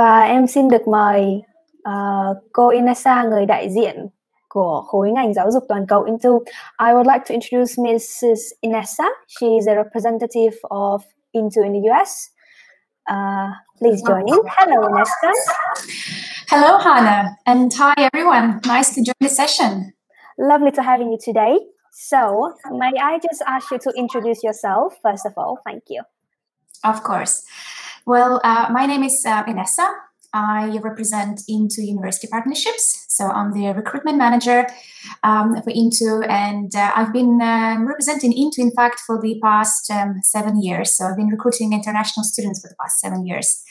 Và em xin được mời uh, cô Inessa, người đại diện của khối ngành giáo dục toàn cầu Into. I would like to introduce Mrs. Inessa. She is a representative of Into in the US. Uh, please join in. Hello, Inessa. Hello, Hannah, and hi, everyone. Nice to join the session. Lovely to having you today. So, may I just ask you to introduce yourself, first of all? Thank you. Of course. Well, uh, my name is uh, Inessa. I represent Into University Partnerships. So I'm the recruitment manager um, for Into, and uh, I've been um, representing Into, in fact, for the past um, seven years. So I've been recruiting international students for the past seven years.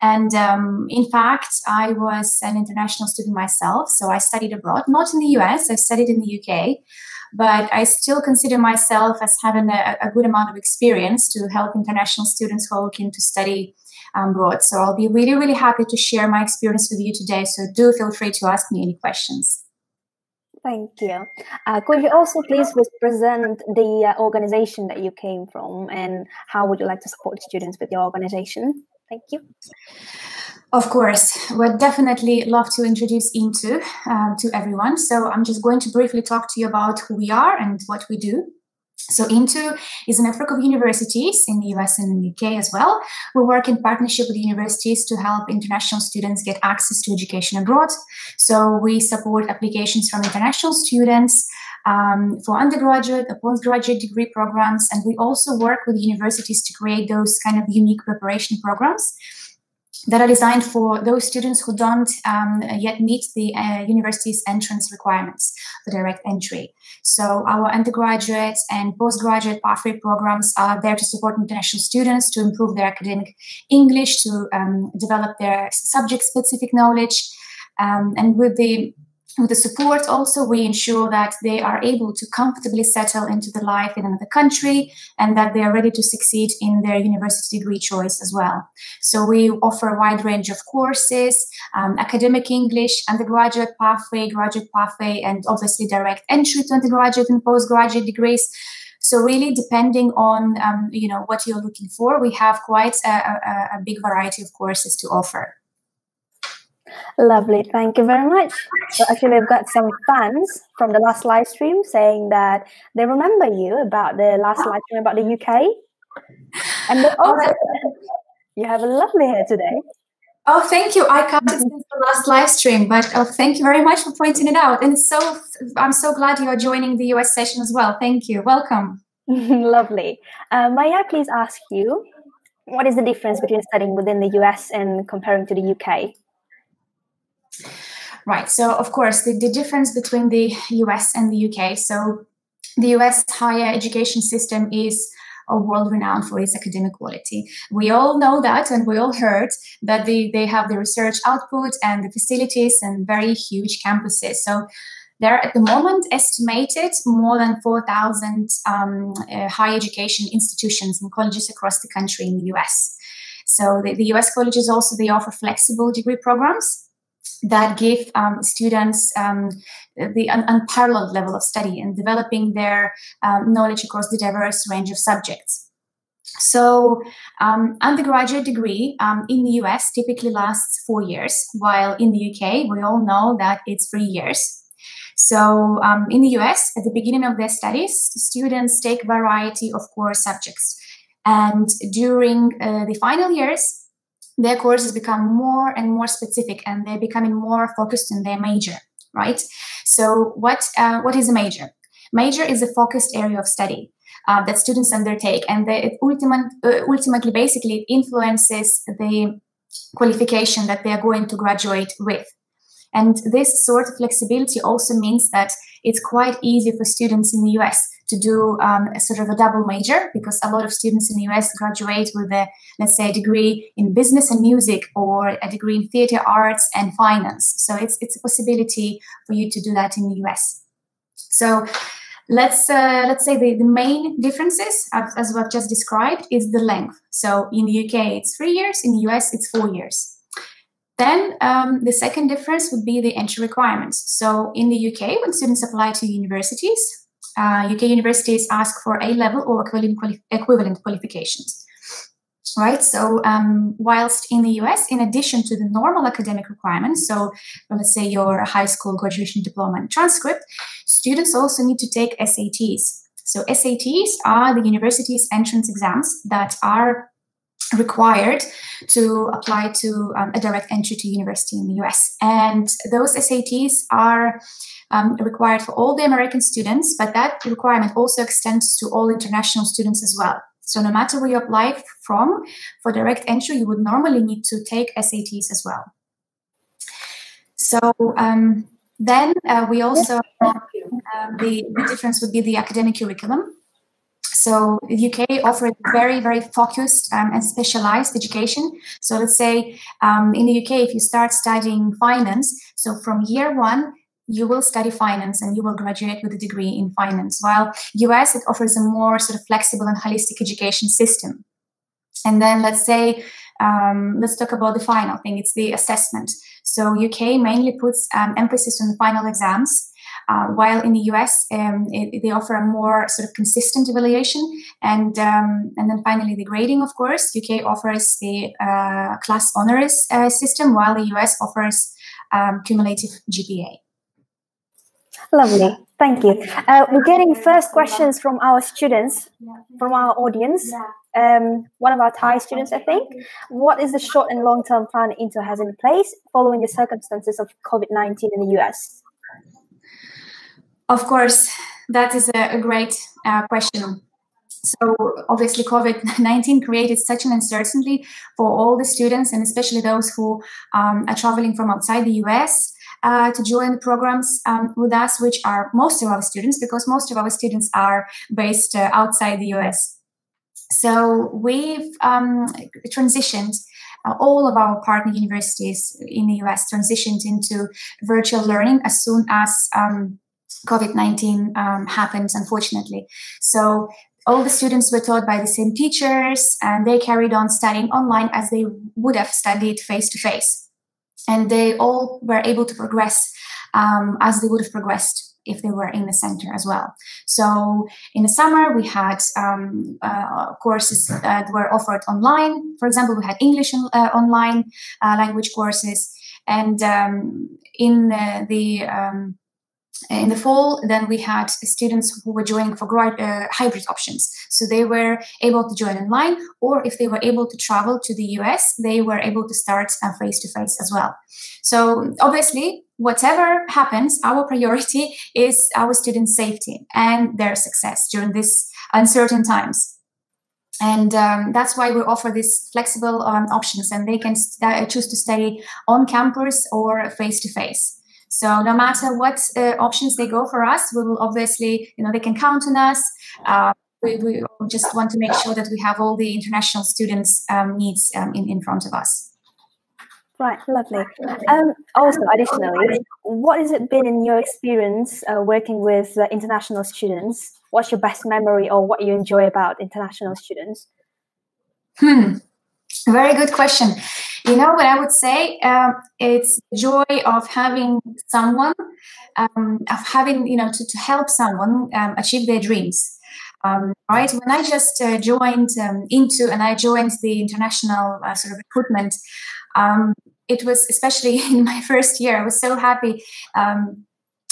And um, in fact, I was an international student myself. So I studied abroad, not in the US, I studied in the UK. But I still consider myself as having a, a good amount of experience to help international students who are looking to study abroad. So I'll be really, really happy to share my experience with you today. So do feel free to ask me any questions. Thank you. Uh, could you also please represent the uh, organization that you came from and how would you like to support students with your organization? Thank you. Of course, we'd definitely love to introduce Into um, to everyone. So I'm just going to briefly talk to you about who we are and what we do. So Into is a network of universities in the US and in the UK as well. We work in partnership with universities to help international students get access to education abroad. So we support applications from international students um, for undergraduate or postgraduate degree programs. And we also work with universities to create those kind of unique preparation programs that are designed for those students who don't um, yet meet the uh, university's entrance requirements for direct entry. So our undergraduate and postgraduate pathway programs are there to support international students to improve their academic English, to um, develop their subject-specific knowledge, um, and with the with the support also we ensure that they are able to comfortably settle into the life in another country and that they are ready to succeed in their university degree choice as well so we offer a wide range of courses um, academic english undergraduate pathway graduate pathway and obviously direct entry to undergraduate and postgraduate degrees so really, depending on um, you know what you're looking for, we have quite a, a, a big variety of courses to offer. Lovely, thank you very much. So actually, I've got some fans from the last live stream saying that they remember you about the last live stream about the UK, and they also you have a lovely hair today. Oh, thank you. I caught it since the last live stream, but oh, thank you very much for pointing it out. And so I'm so glad you are joining the US session as well. Thank you. Welcome. lovely. Uh, may I please ask you, what is the difference between studying within the US and comparing to the UK? Right. So, of course, the, the difference between the US and the UK. So, the US higher education system is world renowned for its academic quality. We all know that, and we all heard that they, they have the research output and the facilities and very huge campuses. So, there are at the moment estimated more than 4,000 um, uh, higher education institutions and colleges across the country in the US. So the, the US colleges also they offer flexible degree programs that give um, students um, the un- unparalleled level of study and developing their um, knowledge across the diverse range of subjects. So, um, undergraduate degree um, in the US typically lasts four years, while in the UK, we all know that it's three years. So, um, in the US, at the beginning of their studies, students take variety of core subjects, and during uh, the final years, their courses become more and more specific and they're becoming more focused in their major right? So what uh, what is a major? Major is a focused area of study uh, that students undertake and the, ultimate, uh, ultimately basically influences the qualification that they are going to graduate with. And this sort of flexibility also means that it's quite easy for students in the us to do um, a sort of a double major because a lot of students in the US graduate with a, let's say, a degree in business and music or a degree in theater arts and finance. So it's, it's a possibility for you to do that in the US. So let's uh, let's say the, the main differences as, as i've just described is the length so in the uk it's three years in the us it's four years then um, the second difference would be the entry requirements so in the uk when students apply to universities uh, UK universities ask for A level or equivalent, quali- equivalent qualifications. right? So, um, whilst in the US, in addition to the normal academic requirements, so let's say your high school graduation diploma and transcript, students also need to take SATs. So, SATs are the university's entrance exams that are required to apply to um, a direct entry to university in the US. And those SATs are um, required for all the American students, but that requirement also extends to all international students as well. So no matter where you apply from for direct entry, you would normally need to take SATs as well. So um, then uh, we also uh, the, the difference would be the academic curriculum. So the UK offers very, very focused um, and specialized education. So let's say um, in the UK, if you start studying finance, so from year one, you will study finance and you will graduate with a degree in finance. While US, it offers a more sort of flexible and holistic education system. And then let's say, um, let's talk about the final thing. It's the assessment. So UK mainly puts um, emphasis on the final exams. Uh, while in the US, um, it, they offer a more sort of consistent evaluation, and um, and then finally the grading. Of course, UK offers the uh, class honors uh, system, while the US offers um, cumulative GPA. Lovely. Thank you. Uh, we're getting first questions from our students, from our audience. Um, one of our Thai students, I think. What is the short and long term plan Into has in place following the circumstances of COVID 19 in the US? Of course, that is a, a great uh, question. So, obviously, COVID 19 created such an uncertainty for all the students, and especially those who um, are traveling from outside the US uh, to join the programs um, with us, which are most of our students, because most of our students are based uh, outside the US. So we've um, transitioned. Uh, all of our partner universities in the US transitioned into virtual learning as soon as um, COVID 19 um, happened, unfortunately. So all the students were taught by the same teachers and they carried on studying online as they would have studied face to face and they all were able to progress um, as they would have progressed if they were in the center as well. So in the summer, we had um, uh, courses that were offered online. For example, we had English uh, online uh, language courses, and um, in the um, in the fall, then we had students who were joining for uh, hybrid options. So they were able to join online, or if they were able to travel to the US, they were able to start face to face as well. So obviously, whatever happens, our priority is our students' safety and their success during these uncertain times. And um, that's why we offer these flexible um, options, and they can st- choose to study on campus or face to face. So no matter what uh, options they go for us, we will obviously, you know, they can count on us. Uh, we, we, just want to make sure that we have all the international students' um, needs um, in, in front of us. Right, lovely. Um, also, additionally, what has it been in your experience uh, working with uh, international students? What's your best memory or what you enjoy about international students? Hmm, very good question. You know what I would say? Um, it's joy of having someone, um, of having you know to, to help someone um, achieve their dreams. Um, right when I just uh, joined um, into and I joined the international uh, sort of recruitment, um, it was especially in my first year. I was so happy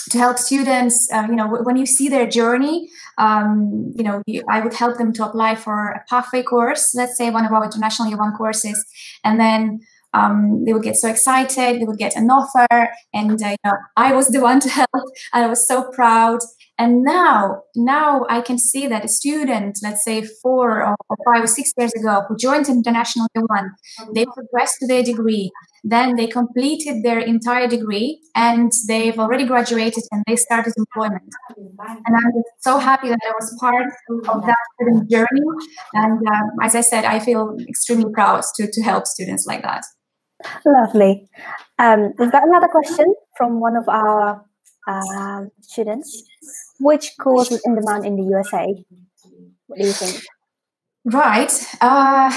to help students uh, you know when you see their journey um, you know you, i would help them to apply for a pathway course let's say one of our international year one courses and then um, they would get so excited they would get an offer and uh, you know, i was the one to help i was so proud and now, now I can see that a student, let's say four or five or six years ago, who joined International Year One, they progressed to their degree. Then they completed their entire degree and they've already graduated and they started employment. And I'm so happy that I was part of that journey. And um, as I said, I feel extremely proud to, to help students like that. Lovely. Um, we've got another question from one of our uh, students. Which course in demand in the USA? What do you think? Right. Uh,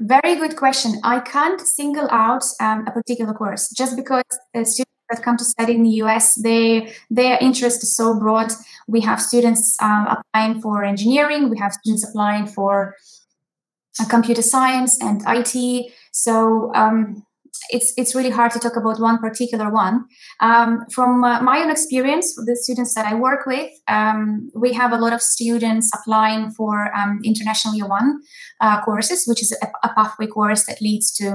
very good question. I can't single out um, a particular course just because students that come to study in the US, they their interest is so broad. We have students um, applying for engineering. We have students applying for computer science and IT. So um, it's it's really hard to talk about one particular one. Um, from uh, my own experience, with the students that I work with, um, we have a lot of students applying for um, international year one uh, courses, which is a, a, pathway course that leads to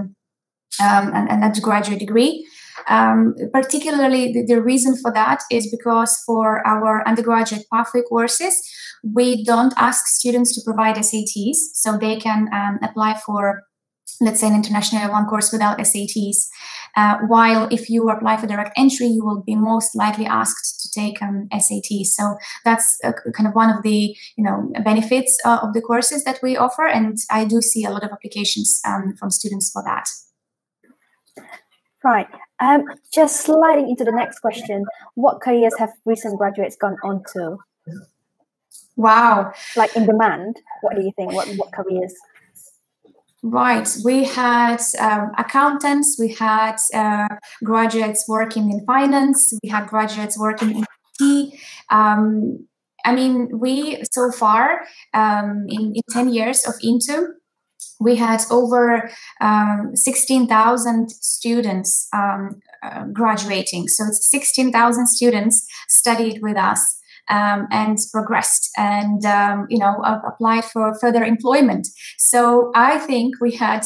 um, an, an undergraduate degree. Um, particularly, the, the, reason for that is because for our undergraduate pathway courses, we don't ask students to provide SATs, so they can um, apply for let's say an international one course without SATs. Uh, while if you apply for direct entry, you will be most likely asked to take um, SATs. So that's uh, kind of one of the you know benefits uh, of the courses that we offer, and I do see a lot of applications um, from students for that. Right. Um, just sliding into the next question, what careers have recent graduates gone on to? Wow. Like in demand, what do you think? What what careers? Right. We had um, accountants, we had uh, graduates working in finance, we had graduates working in IT. Um, I mean, we so far um, in, in 10 years of Into, we had over um, 16,000 students um, uh, graduating. So it's 16,000 students studied with us um, and progressed and um, you know applied for further employment so i think we had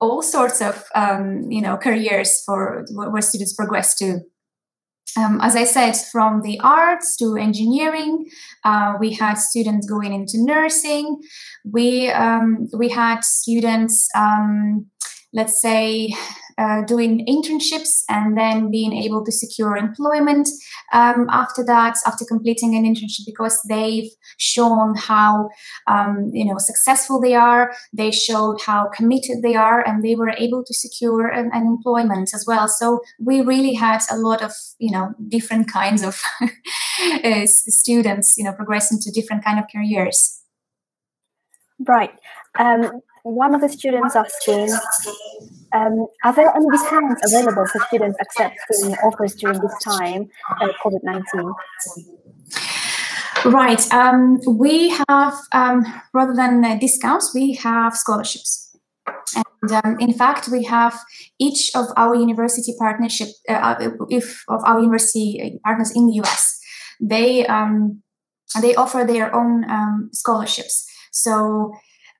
all sorts of um, you know careers for where students progress to um, as I said, from the arts to engineering, uh, we had students going into nursing. We um, we had students, um, let's say, uh, doing internships and then being able to secure employment um, after that, after completing an internship, because they've shown how um, you know successful they are. They showed how committed they are, and they were able to secure an, an employment as well. So we really had a lot of you know different kinds of uh, students, you know, progressing to different kind of careers. Right. Um, one of the students asking, um, are there any discounts available for students accepting offers during this time, uh, COVID 19? Right. Um, we have, um, rather than uh, discounts, we have scholarships. And um, in fact, we have each of our university partnership, uh, uh if of our university partners in the US, they um, they offer their own um, scholarships. So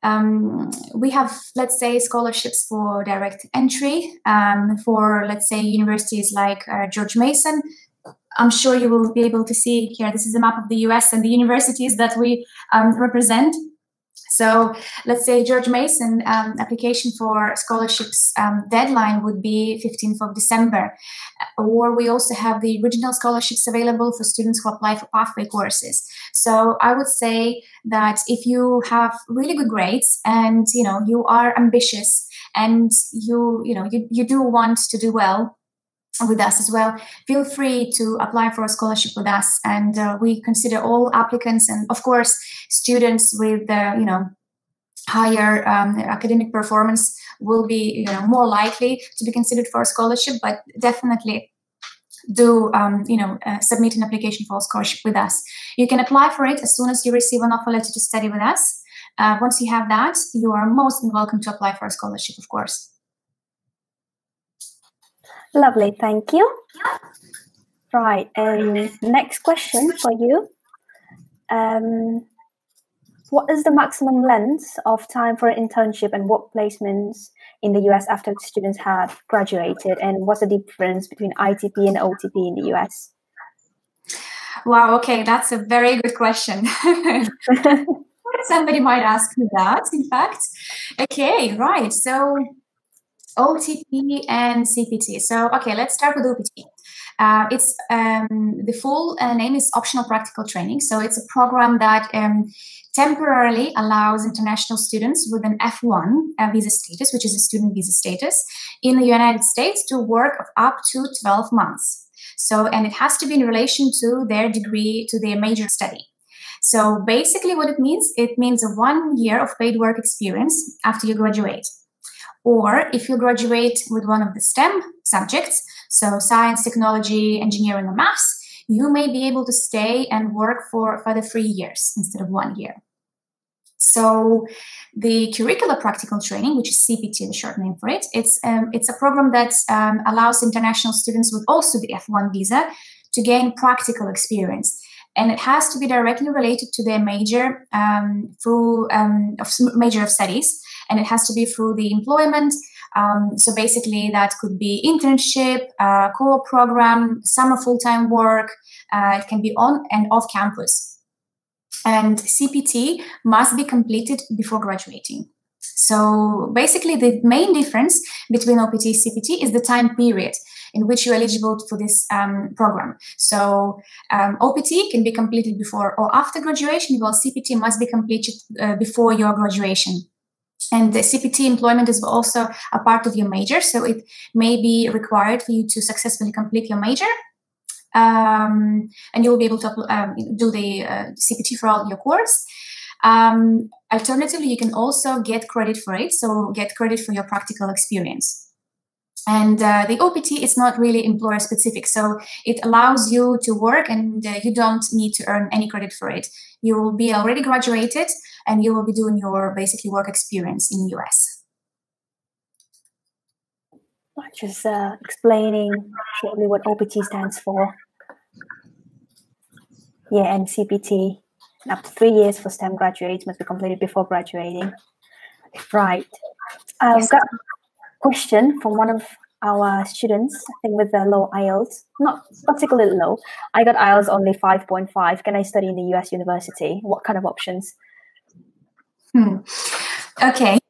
um, we have, let's say, scholarships for direct entry um, for, let's say, universities like uh, George Mason. I'm sure you will be able to see here. This is a map of the US and the universities that we um, represent. So let's say George Mason um, application for scholarships um, deadline would be 15th of December. Or we also have the regional scholarships available for students who apply for pathway courses. So I would say that if you have really good grades and you know you are ambitious and you you know you, you do want to do well with us as well feel free to apply for a scholarship with us. And uh, we consider all applicants and of course students with uh, you know higher um, academic performance will be you know more likely to be considered for a scholarship but definitely do um, you know uh, submit an application for a scholarship with us. You can apply for it as soon as you receive an offer letter to study with us. Uh, once you have that you are most welcome to apply for a scholarship of course Lovely, thank you. Right, and next question for you. Um, what is the maximum length of time for an internship and work placements in the US after students had graduated? And what's the difference between ITP and OTP in the US? Wow, okay, that's a very good question. Somebody might ask me that, in fact. Okay, right. So OTP and CPT. So, okay, let's start with OPT. Uh, it's um, the full uh, name is optional practical training. So it's a program that um, temporarily allows international students with an F1 uh, visa status, which is a student visa status, in the United States to work up to 12 months. So, and it has to be in relation to their degree, to their major study. So basically, what it means, it means a one year of paid work experience after you graduate. Or if you graduate with one of the STEM subjects, so science, technology, engineering, or maths, you may be able to stay and work for further three years instead of one year. So the curricular practical training, which is CPT, the short name for it, it's um, it's a program that um, allows international students with also the F1 visa to gain practical experience, and it has to be directly related to their major um, through um, of major of studies, and it has to be through the employment. Um, so basically, that could be internship, uh, co-op program, summer full-time work. Uh, it can be on and off campus and CPT must be completed before graduating. So basically, the main difference between OPT and CPT is the time period in which you're eligible for this um, program. So um, OPT can be completed before or after graduation, while CPT must be completed uh, before your graduation. And the CPT employment is also a part of your major, so it may be required for you to successfully complete your major um, and you will be able to um, do the uh, CPT for all your course. Um, alternatively, you can also get credit for it, so get credit for your practical experience. And uh, the OPT is not really employer specific, so it allows you to work and uh, you don't need to earn any credit for it. You will be already graduated and you will be doing your basically work experience in the US just uh, explaining shortly what OPT stands for. Yeah, and CPT. Up to three years for STEM graduates must be completed before graduating. Right. I've got a question from one of our students, I think with the low IELTS, not particularly low. I got IELTS only 5.5. Can I study in the US university? What kind of options? Hmm. Okay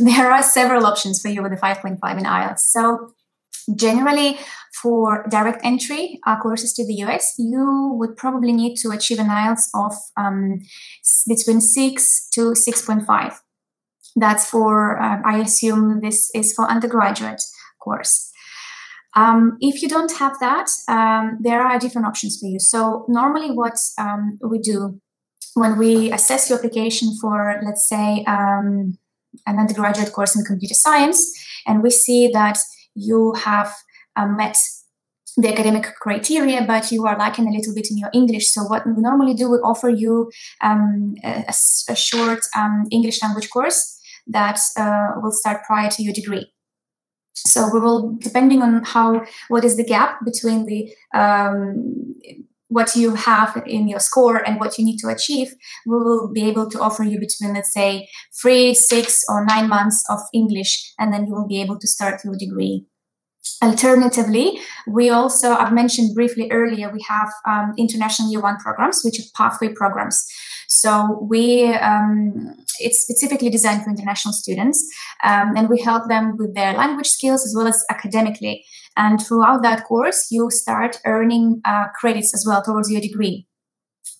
there are several options for you with the 5.5 in IELTS. So generally for direct entry uh, courses to the US, you would probably need to achieve an IELTS of um, between 6 to 6.5. That's for, uh, I assume this is for undergraduate course. Um, if you don't have that, um, there are different options for you. So normally what um, we do when we assess your application for, let's say, um, an undergraduate course in computer science, and we see that you have uh, met the academic criteria, but you are lacking a little bit in your English. So what we normally do, we offer you um, a, a, short English language course that uh, will start prior to your degree. So we will, depending on how, what is the gap between the um, what you have in your score and what you need to achieve, we will be able to offer you between, let's say, three, six, or nine months of English, and then you will be able to start your degree. Alternatively, we also, I've mentioned briefly earlier, we have um, international year one programs, which are pathway programs. So we, um, it's specifically designed for international students, um, and we help them with their language skills as well as academically. And throughout that course, you start earning uh, credits as well towards your degree.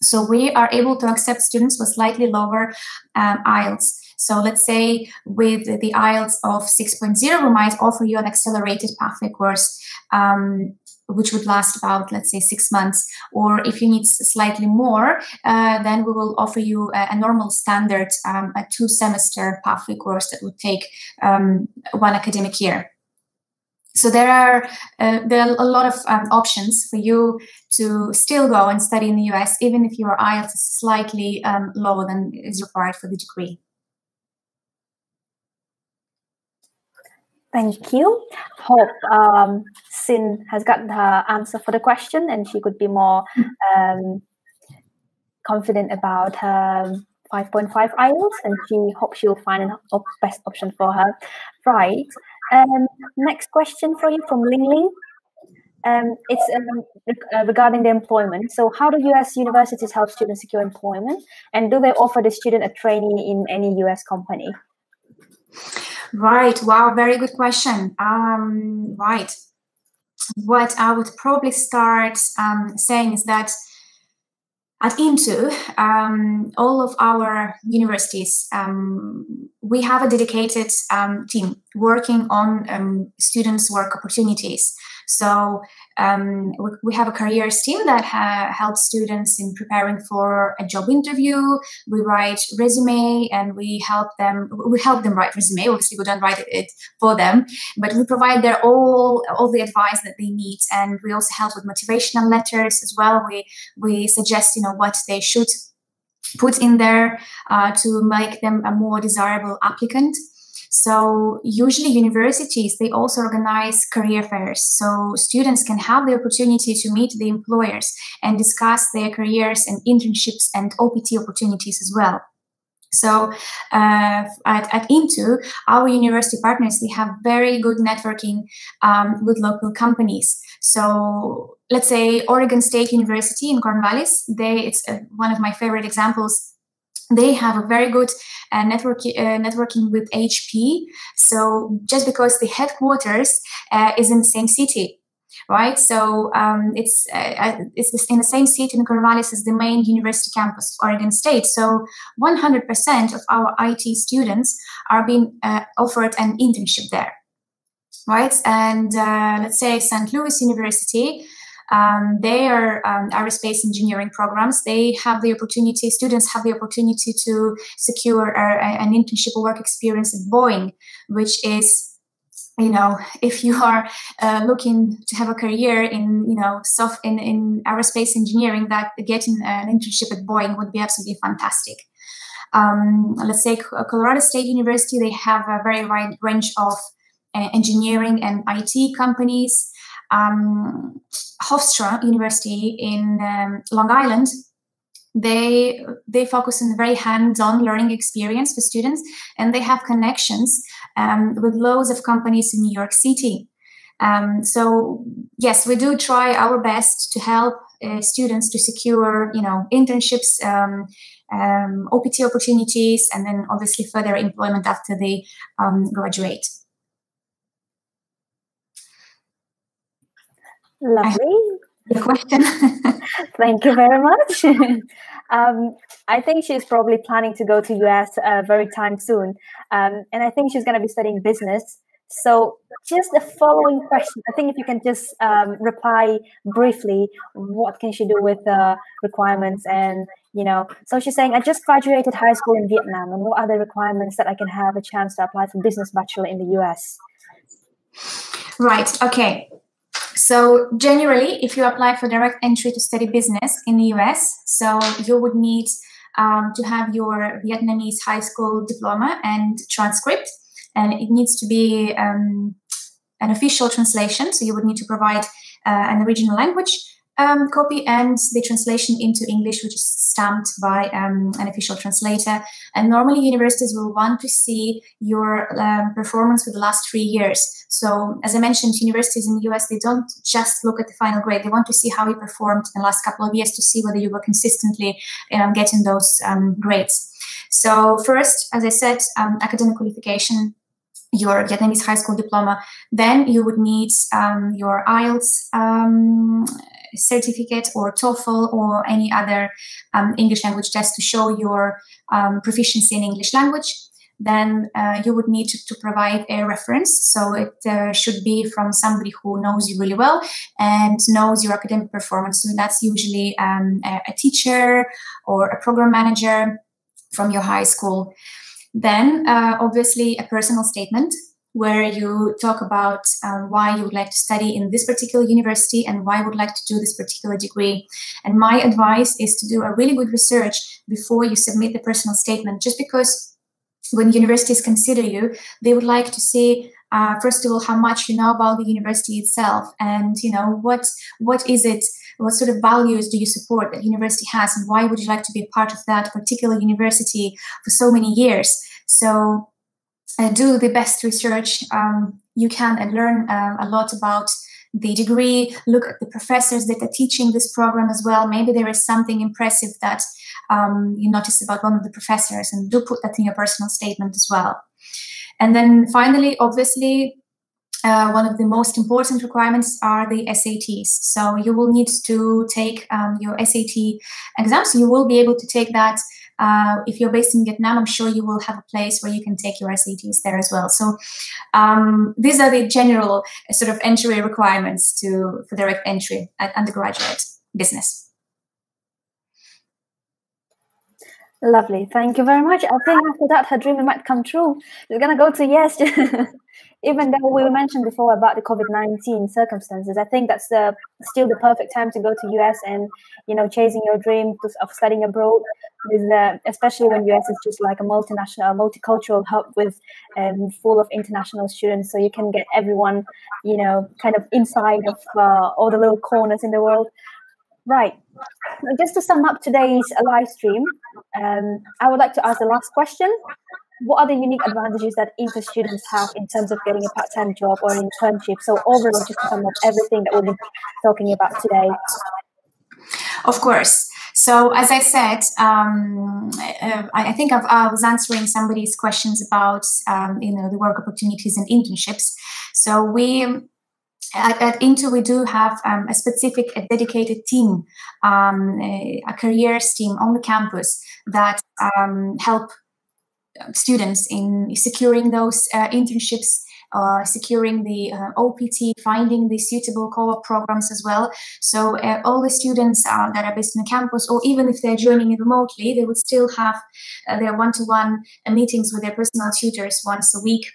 So we are able to accept students with slightly lower um, IELTS. So let's say with the IELTS of 6.0, we might offer you an accelerated pathway course, um, which would last about, let's say, six months. Or if you need slightly more, uh, then we will offer you a, a normal standard, um, a two semester pathway course that would take um, one academic year so there are uh, there are a lot of um, options for you to still go and study in the US, even if your IELTS is slightly um, lower than is required for the degree. Thank you. Hope um, Sin has gotten her answer for the question and she could be more um, confident about her 5.5 IELTS and she hopes she'll find a best option for her. Right. Um, next question for you from Ling Ling. Um, it's um, uh, regarding the employment. So, how do U.S. universities help students secure employment, and do they offer the student a trainee in any U.S. company? Right. Wow. Very good question. Um, right. What I would probably start um, saying is that at Into, um, all of our universities, um, we have a dedicated um, team working on um, students' work opportunities. So um, we, have a careers team that ha- helps students in preparing for a job interview. We write resume and we help them. We help them write resume. Obviously, we don't write it for them, but we provide their all all the advice that they need, and we also help with motivational letters as well. We we suggest you know what they should put in there uh, to make them a more desirable applicant. So usually universities, they also organize career fairs. So students can have the opportunity to meet the employers and discuss their careers and internships and OPT opportunities as well. So uh, at, at Into, our university partners, they have very good networking um, with local companies. So let's say Oregon State University in Corvallis, they, it's uh, one of my favorite examples they have a very good uh, network, uh, networking with HP. So just because the headquarters uh, is in the same city, right? So um, it's uh, uh, it's in the same city in Corvallis is the main university campus of Oregon State. So 100% of our IT students are being uh, offered an internship there, right? And let's say St. Louis University um, their um, aerospace engineering programs, they have the opportunity, students have the opportunity to secure a, an internship or work experience at Boeing, which is you know if you are uh, looking to have a career in you know soft in, in aerospace engineering that getting an internship at boeing would be absolutely fantastic. Um, let's say colorado state university they have a very wide range of uh, engineering and it companies um, Hofstra University in um, Long Island, they they focus on very hands-on learning experience for students, and they have connections um, with loads of companies in New York City. Um, so yes, we do try our best to help uh, students to secure, you know, internships, um, um, OPT opportunities, and then obviously further employment after they graduate. Lovely. The question. Thank you very much. um, I think she's probably planning to go to US uh, very time soon, um, and I think she's going to be studying business. So, just the following question. I think if you can just um, reply briefly, what can she do with the requirements? And you know, so she's saying, I just graduated high school in Vietnam, and what are the requirements that I can have a chance to apply for business bachelor in the US? Right. Okay. So generally, if you apply for direct entry to study business in the US, so you would need um, to have your Vietnamese high school diploma and transcript, and it needs to be um, an official translation. So you would need to provide uh, an original language um, copy and the translation into English, which is stamped by um, an official translator. And normally, universities will want to see your um, performance for the last three years. So, as I mentioned, universities in the US they don't just look at the final grade; they want to see how you performed in the last couple of years to see whether you were consistently um, getting those um, grades. So, first, as I said, um, academic qualification your Vietnamese high school diploma, then you would need um, your IELTS um, certificate or TOEFL or any other um, English language test to show your um, proficiency in English language. Then uh, you would need to, to, provide a reference. So it uh, should be from somebody who knows you really well and knows your academic performance. So that's usually um, a, a teacher or a program manager from your high school. Then, uh, obviously, a personal statement where you talk about um, why you would like to study in this particular university and why you would like to do this particular degree. And my advice is to do a really good research before you submit the personal statement, just because when universities consider you, they would like to see uh, first of all how much you know about the university itself and you know what what is it what sort of values do you support that university has and why would you like to be a part of that particular university for so many years so do the best research um, you can and learn uh, a lot about the degree look at the professors that are teaching this program as well maybe there is something impressive that um, you notice about one of the professors and do put that in your personal statement as well and then finally obviously uh, one of the most important requirements are the SATs. So you will need to take um, your SAT exams. You will be able to take that uh, if you're based in Vietnam, I'm sure you will have a place where you can take your SATs there as well. So um, these are the general uh, sort of entry requirements to for direct entry at undergraduate business. Lovely. Thank you very much. I think after that, her dream might come true. She's going to go to yes. Even though we mentioned before about the COVID 19 circumstances, I think that's still the perfect time to go to US and, you know, chasing your dream of studying abroad, with the, especially when US is just like a multinational, multicultural hub with um, full of international students. So you can get everyone, you know, kind of inside of uh, all the little corners in the world. Right. Just to sum up today's live stream, um, I would like to ask the last question. What are the unique advantages that Into students have in terms of getting a part-time job or an internship? So overall, just to sum up everything that we've been talking about today. Of course. So as I said, um, uh, I think I've, i was answering somebody's questions about um, you know the work opportunities and internships. So we at, at Into, we do have um, a specific, a dedicated team, um, a, a, careers team on the campus that um, help students in securing those uh, internships, uh, securing the uh, OPT, finding the suitable co-op programs as well. So uh, all the students uh, that are based on the campus, or even if they're joining it remotely, they would still have uh, their one-to-one meetings with their personal tutors once a week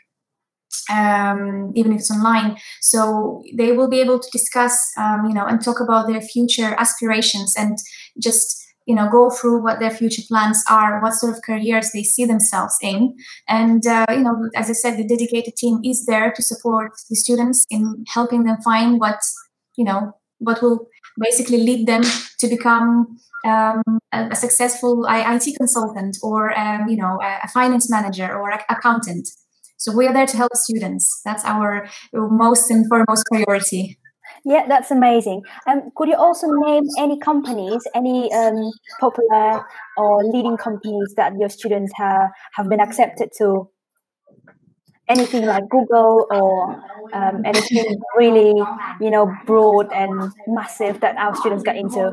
um, even if it's online. So they will be able to discuss, um, you know, and talk about their future aspirations and just you know go through what their future plans are what sort of careers they see themselves in and uh, you know as i said the dedicated team is there to support the students in helping them find what you know what will basically lead them to become um, a, a, successful IT consultant or um, you know a, a finance manager or accountant so we are there to help students. That's our most and foremost priority. Yeah, that's amazing. Um, could you also name any companies, any um, popular or leading companies that your students have, have been accepted to? Anything like Google or um, anything really, you know, broad and massive that our students get into?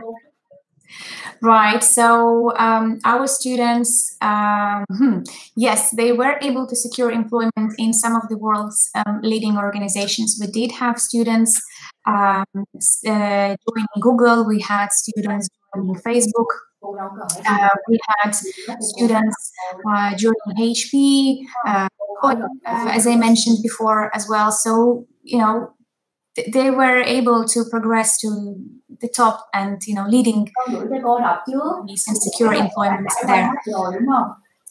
Right. So um, our students, um, hmm, yes, they were able to secure employment in some of the world's um, leading organizations. We did have students um, uh, joining Google. We had students joining Facebook. Uh, we had students uh, joining HP, uh, as I mentioned before as well. So you know they were able to progress to the top and you know leading and secure employment there.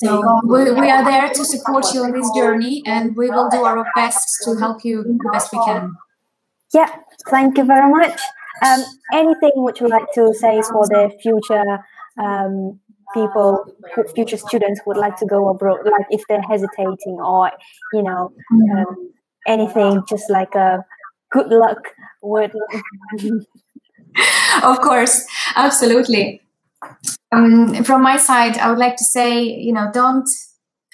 So we, we are there to support you on this journey and we will do our best to help you the best we can. Yeah, thank you very much. Um, anything which you would like to say for the future um, people, future students who would like to go abroad, like if they're hesitating or, you know, um, anything just like a good luck with of course absolutely. Um, from my side i would like to say you know don't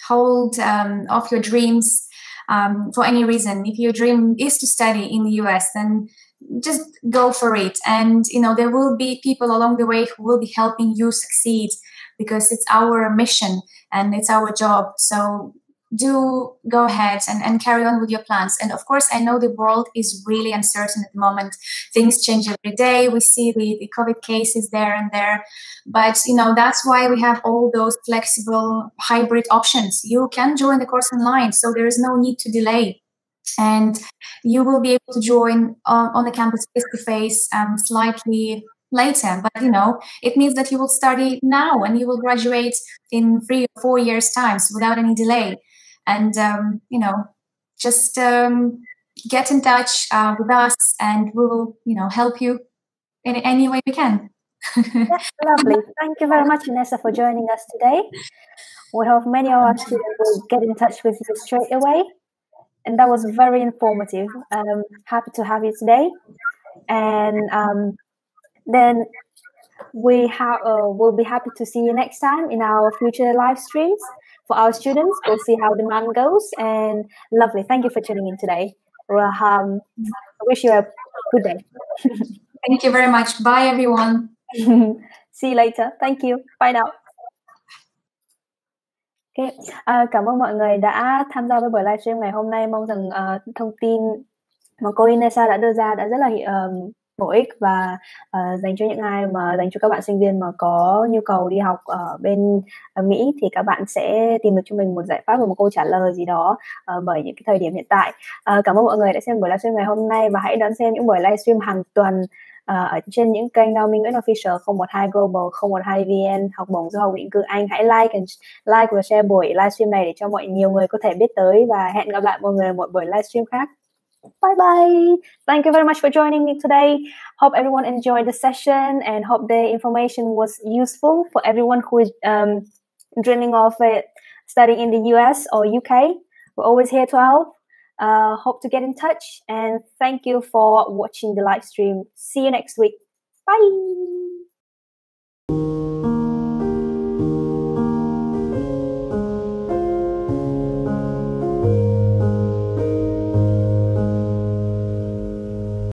hold um, off your dreams um, for any reason. If your dream is to study in the us then just go for it. And you know there will be people along the way who will be helping you succeed because it's our mission and it's our job. So do go ahead and, and carry on with your plans. And of course, I know the world is really uncertain at the moment. Things change every day. We see the, the COVID cases there and there. But, you know, that's why we have all those flexible hybrid options. You can join the course online, so there is no need to delay. And you will be able to join on, on the campus face to face slightly later but you know it means that you will study now and you will graduate in three or four years times without any delay and um, you know just um, get in touch uh, with us and we will you know help you in any way we can. That's lovely. Thank you very much Inessa for joining us today. We hope many of our students will get in touch with you straight away. And that was very informative. Um, happy to have you today. And um, then we have uh, will be happy to see you next time in our future live streams for our students. We'll see how demand goes. And lovely. Thank you for tuning in today. Well, um, I wish you a good day. Thank you very much. Bye, everyone. see you later. Thank you. Bye now. Okay. À, cảm ơn mọi người đã tham gia với buổi livestream ngày hôm nay. Mong rằng uh, thông tin mà cô Inessa đã đưa ra đã rất là uh, bổ ích và uh, dành cho những ai mà dành cho các bạn sinh viên mà có nhu cầu đi học ở bên ở Mỹ thì các bạn sẽ tìm được cho mình một giải pháp và một câu trả lời gì đó uh, bởi những cái thời điểm hiện tại. Uh, cảm ơn mọi người đã xem buổi livestream ngày hôm nay và hãy đón xem những buổi livestream hàng tuần uh, ở trên những kênh Đào Minh Nguyễn Official 012 Global 012 VN học bổng du học định cư Anh hãy like and like và share buổi livestream này để cho mọi nhiều người có thể biết tới và hẹn gặp lại mọi người ở một buổi livestream khác. Bye bye. Thank you very much for joining me today. Hope everyone enjoyed the session and hope the information was useful for everyone who is um, dreaming of it, studying in the US or UK. We're always here to help. Uh, hope to get in touch and thank you for watching the live stream. See you next week. Bye.